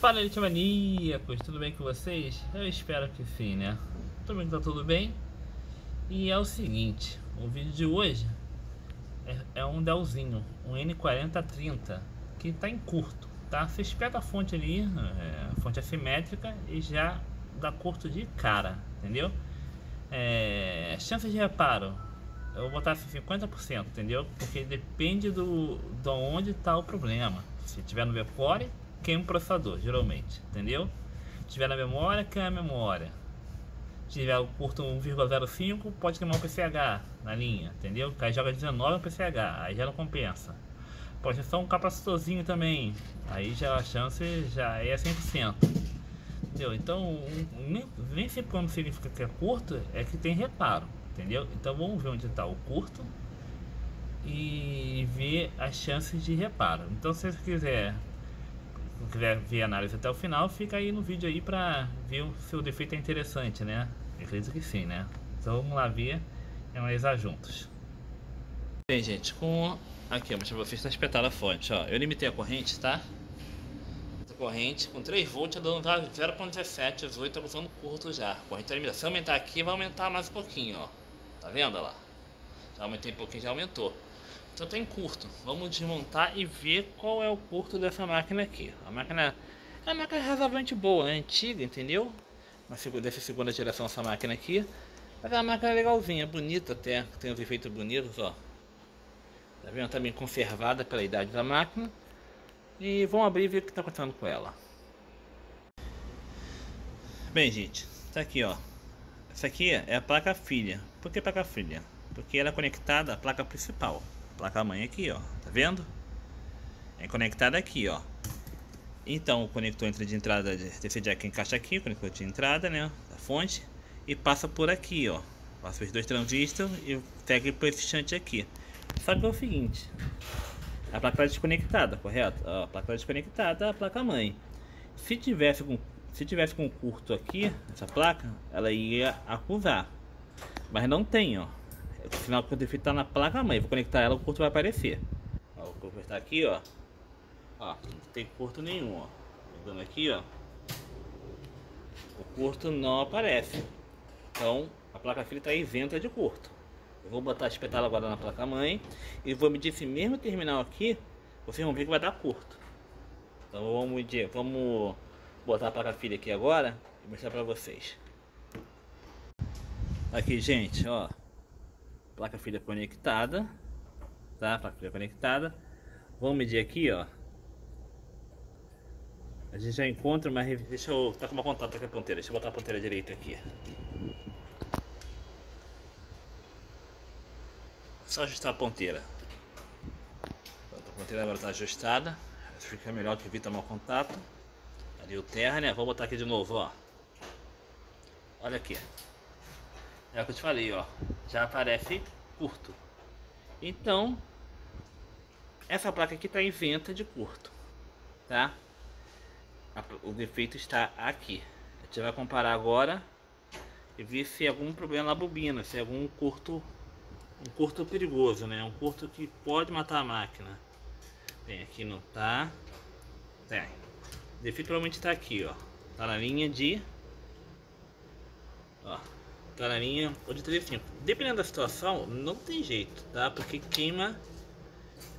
Fala Elite Maníacos, tudo bem com vocês? Eu espero que sim, né? Que tá tudo bem? E é o seguinte, o vídeo de hoje é, é um Dellzinho, um N4030, que tá em curto, tá? Vocês pegam a fonte ali, é, a fonte assimétrica e já dá curto de cara, entendeu? É, chances de reparo, eu vou botar assim 50%, entendeu? Porque depende do de onde tá o problema. Se tiver no V-Core, queima o processador, geralmente, entendeu? Se tiver na memória, queima a memória. Se tiver curto 1,05, pode queimar o PCH na linha, entendeu? Aí joga 19 no PCH, aí já não compensa. Pode ser só um capacitorzinho também, aí já a chance já é 100%. Entendeu? Então, nem, nem sempre quando significa que é curto, é que tem reparo, entendeu? Então vamos ver onde está o curto e ver as chances de reparo. Então se você quiser quiser ver a análise até o final, fica aí no vídeo aí para ver se o defeito é interessante, né? Eu acredito que sim, né? Então vamos lá ver e analisar juntos. Bem, gente, com aqui, eu mostro pra vocês, está espetada a fonte, ó. Eu limitei a corrente, tá? A corrente com 3 volts, tá dando 0.17, 18 tá usando curto já. Corrente tá limitada. Se aumentar aqui, vai aumentar mais um pouquinho, ó. Tá vendo, ó lá? Já aumentei um pouquinho, já aumentou. Então tem curto. Vamos desmontar e ver qual é o curto dessa máquina aqui. A máquina é uma máquina razoavelmente boa, é antiga, entendeu? Mas dessa segunda geração essa máquina aqui. Mas é uma máquina legalzinha, bonita até, tem os efeitos bonitos, ó. Tá vendo? Tá bem conservada pela idade da máquina. E vamos abrir e ver o que está acontecendo com ela. Bem, gente, tá aqui, ó. Essa aqui é a placa filha. Por que placa filha? Porque ela é conectada à placa principal placa mãe aqui, ó. Tá vendo? É conectada aqui, ó. Então o conector entra de entrada desse jack encaixa aqui, o conector de entrada, né, da fonte, e passa por aqui, ó. Passa os dois transistores e pega por esse shunt aqui. Só que é o seguinte, a placa está desconectada, correto? A placa está desconectada, a placa mãe. Se tivesse com se tivesse com curto aqui, essa placa, ela ia acusar. Mas não tem, ó. O sinal que o defeito tá na placa mãe. Vou conectar ela, o curto vai aparecer. Ó, vou conectar aqui, ó. Ó, não tem curto nenhum, ó. Dando aqui, ó. O curto não aparece. Então, a placa filha está isenta de curto. Eu vou botar espetada agora na placa mãe e vou medir esse mesmo terminal aqui. Vocês vão ver que vai dar curto. Então vamos medir, vamos botar a placa filha aqui agora e mostrar para vocês. Aqui, gente, ó placa filha conectada, tá? Placa filha conectada. Vamos medir aqui, ó. A gente já encontra, mas deixa eu tá com uma contato aqui a ponteira. Deixa eu botar a ponteira direita aqui. Só ajustar a ponteira. A ponteira agora está ajustada. Fica melhor que evita mau contato. Ali o terra, né? Vou botar aqui de novo, ó. Olha aqui. É o que eu te falei, ó. Já aparece curto. Então, essa placa aqui está isenta de curto, tá? O defeito está aqui. A gente vai comparar agora e ver se é algum problema na bobina, se é algum curto, um curto perigoso, né? Um curto que pode matar a máquina. Bem, aqui não tá. Tem. O defeito provavelmente está aqui, ó. Tá na linha de, ó, tá ou de 35. Dependendo da situação, não tem jeito, tá? Porque queima,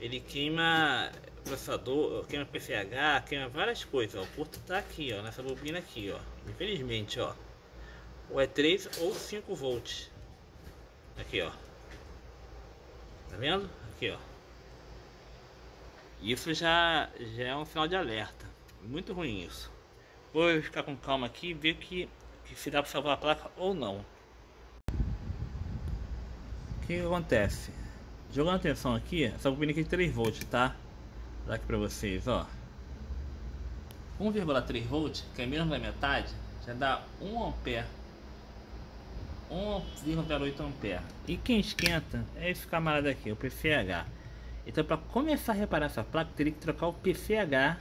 ele queima processador, queima PCH, queima várias coisas. Ó. O curto tá aqui, ó, nessa bobina aqui, ó. Infelizmente, ó. Ou é 3 ou 5 volts. Aqui, ó. Tá vendo? Aqui, ó. Isso já, já é um sinal de alerta. Muito ruim isso. Vou ficar com calma aqui e ver que, que se dá para salvar a placa ou não. O que, acontece? Jogando atenção aqui, essa bobina aqui é 3 volts, tá? Vou dar aqui pra vocês, ó. 1,3 volts, que é menos da metade, já dá 1 ampere. 1,08 ampere. E quem esquenta é esse camarada aqui, o PCH. Então para começar a reparar essa placa, teria que trocar o PCH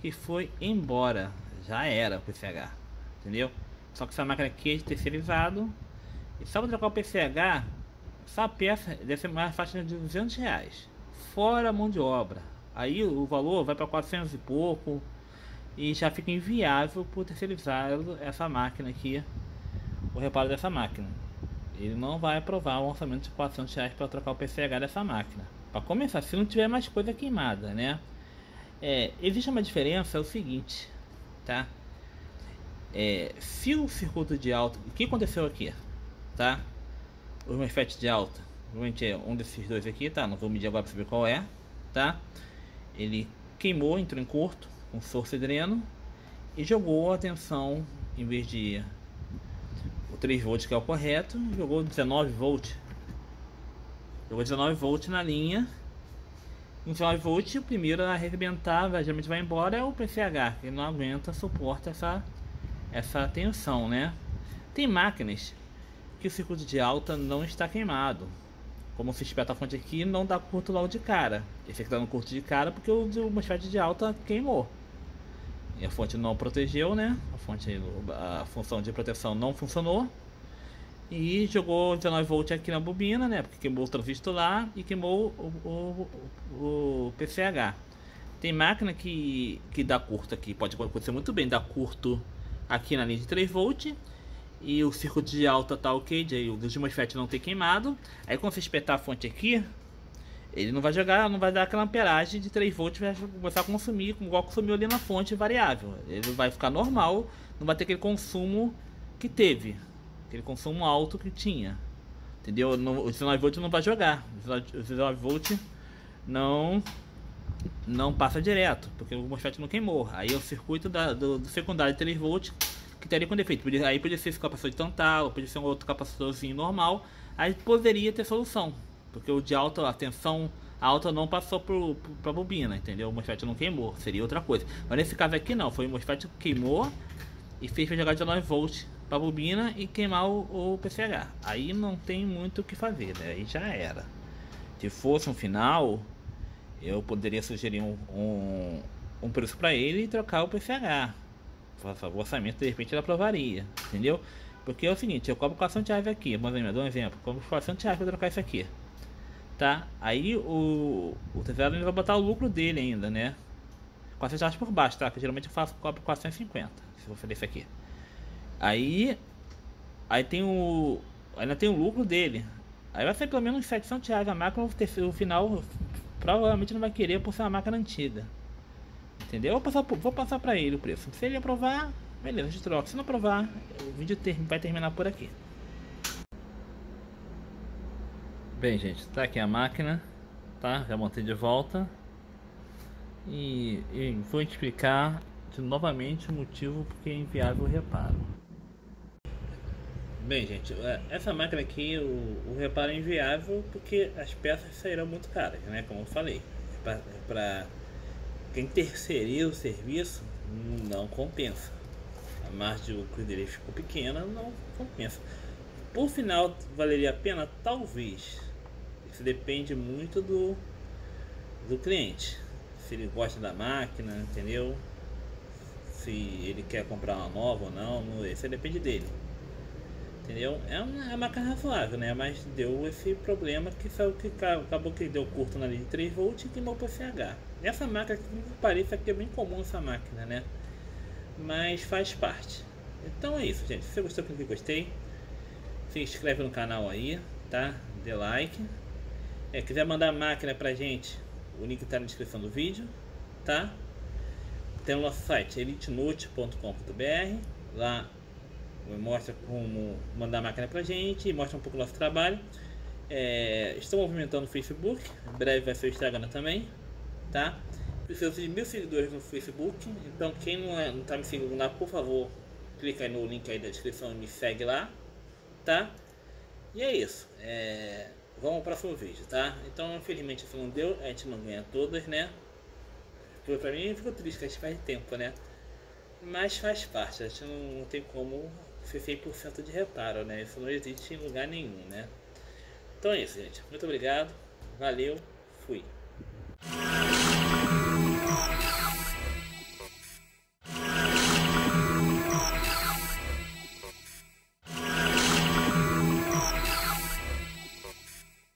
que foi embora. Já era o PCH, entendeu? Só que essa máquina aqui é de terceirizado. E só para trocar o PCH, essa peça deve ser mais faixa de 200 reais. Fora a mão de obra. Aí o valor vai para 400 e pouco. e já fica inviável por terceirizar essa máquina aqui, o reparo dessa máquina. Ele não vai aprovar um orçamento de 400 reais para trocar o PCH dessa máquina. Para começar, se não tiver mais coisa queimada, né? É, existe uma diferença, é o seguinte, tá? É, se o circuito de alta, o que aconteceu aqui, tá? Os MOSFET de alta, provavelmente é um desses dois aqui, tá? Não vou medir agora para saber qual é, tá? Ele queimou, entrou em curto, com força e dreno e jogou a tensão em vez de o 3 volts que é o correto, jogou 19 volts. Jogou 19 volts na linha. 19 volts, o primeiro a arrebentar, geralmente vai embora é o PCH, que não aguenta, suporta essa essa tensão, né? Tem máquinas que o circuito de alta não está queimado. Como se espeta a fonte aqui, não dá curto logo de cara. Esse dá no curto de cara porque o, o MOSFET de alta queimou. E a fonte não protegeu, né? A fonte, a função de proteção não funcionou. E jogou 19 volts aqui na bobina, né? Porque queimou o transistor lá e queimou o, o, o, PCH. Tem máquina que, que dá curto aqui, pode acontecer muito bem, dá curto aqui na linha de 3 volts e o circuito de alta tá ok, aí o dos MOSFET não tem queimado. Aí quando você espetar a fonte aqui, ele não vai jogar, não vai dar aquela amperagem de 3 volts, vai começar a consumir, igual consumiu ali na fonte variável. Ele vai ficar normal, não vai ter aquele consumo que teve, aquele consumo alto que tinha. Entendeu? No, o 19 volts não vai jogar. O 19 volts não não passa direto, porque o MOSFET não queimou. Aí é o circuito da, do, do secundário de 3 volts que estaria com defeito. Aí podia ser esse capacitor de tantal, podia ser um outro capacitorzinho normal. Aí poderia ter solução. Porque o de alta, a tensão alta não passou para a bobina, entendeu? O MOSFET não queimou, seria outra coisa. Mas nesse caso aqui não, foi o MOSFET que queimou e fez para jogar 19 volts para a bobina e queimar o, o PCH. Aí não tem muito o que fazer, né? Aí já era. Se fosse um final, eu poderia sugerir um, um, um preço para ele e trocar o PCH. O orçamento de repente aprovaria, entendeu? Porque é o seguinte, eu cobro 400 reais aqui, mas eu dou um exemplo, cobro 400 reais para trocar isso aqui tá? Aí o, o terceiro vai botar o lucro dele ainda, né? 400 reais por baixo, tá? Que geralmente eu faço cobro 450, se eu fazer isso aqui. Aí, aí tem o, ainda tem o lucro dele. Aí vai ser pelo menos 700 reais a máquina, o final provavelmente não vai querer por ser uma máquina antiga. Entendeu? Vou passar, vou passar pra ele o preço. Se ele aprovar, beleza, a gente troca. Se não aprovar, o vídeo vai terminar por aqui. Bem, gente, tá aqui a máquina, tá? Já montei de volta. E, e vou explicar de, novamente o motivo porque é inviável o reparo. Bem, gente, é, essa máquina aqui, o, o reparo é inviável porque as peças saíram muito caras, né? Como eu falei. Para quem terceiriza o serviço, não compensa. A margem de lucro dele ficou pequena, não compensa. Por final, valeria a pena? Talvez isso depende muito do, do cliente. Se ele gosta da máquina, entendeu? Se ele quer comprar uma nova ou não, isso depende dele. Entendeu? É uma, é uma máquina razoável, né? Mas deu esse problema que, saiu, que acabou que deu curto na linha de 3 volts e queimou para CH. Essa máquina aqui, me parece que é bem comum essa máquina, né? Mas faz parte. Então é isso, gente. Se você gostou do que gostei, se inscreve no canal aí, tá? Dê like é, quiser mandar máquina pra gente, o link está na descrição do vídeo, tá? Tem o nosso site elitenote.com.br, lá mostra como mandar máquina pra gente, mostra um pouco do nosso trabalho. É, estou movimentando o Facebook, em breve vai ser o Instagram também, tá? Preciso de mil seguidores no Facebook, então quem não, é, não tá me seguindo lá, por favor, clica no link aí da descrição e me segue lá, tá? E é isso. É... Vamos ao próximo vídeo, tá? Então, infelizmente, isso não deu, a gente não ganha todas, né? Foi pra mim ficou triste, que a gente faz tempo, né? Mas faz parte, a gente não, não tem como ser 100% de reparo, né? Isso não existe em lugar nenhum, né? Então é isso, gente. Muito obrigado. Valeu. Fui.